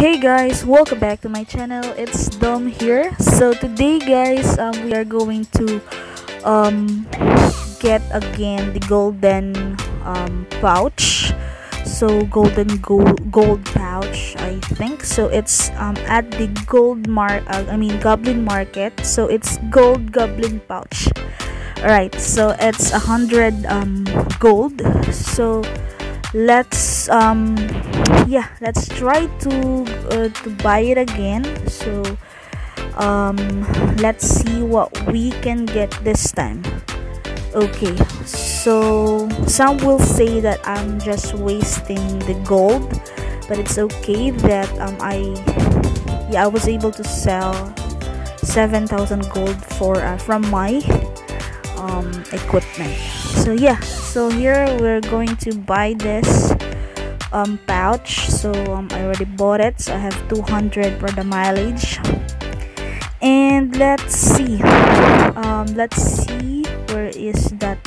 Hey guys, welcome back to my channel. It's Dom here. So today guys, um, we are going to um, get again the golden um, pouch. So golden gold gold pouch, I think. So it's um, at the gold mark. Uh, I mean goblin market. So it's gold goblin pouch. Alright, so it's a hundred um, gold. So let's um yeah let's try to uh, to buy it again. So um let's see what we can get this time. Okay so some will say that i'm just wasting the gold but it's okay that um i yeah i was able to sell 7000 gold for uh, from my um equipment. So yeah. So here we're going to buy this um, pouch. So um, I already bought it so I have 200 for the mileage. And let's see. Um, let's see where is that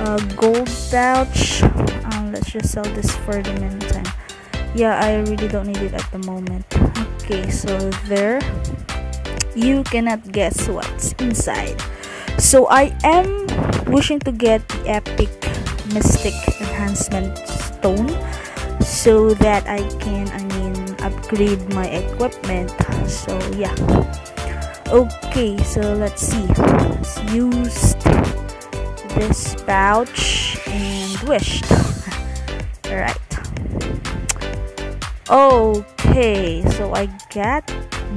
uh, gold pouch. Um, let's just sell this for the meantime. Yeah I really don't need it at the moment. Okay so there. You cannot guess what's inside so I am wishing to get the epic mystic enhancement stone so that I can I mean upgrade my equipment. So yeah. Okay so let's see. Let's use this pouch and wished. Alright. Okay so I got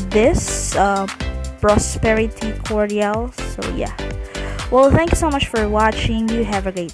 this uh, prosperity cordial so yeah. Well thanks so much for watching. You have a great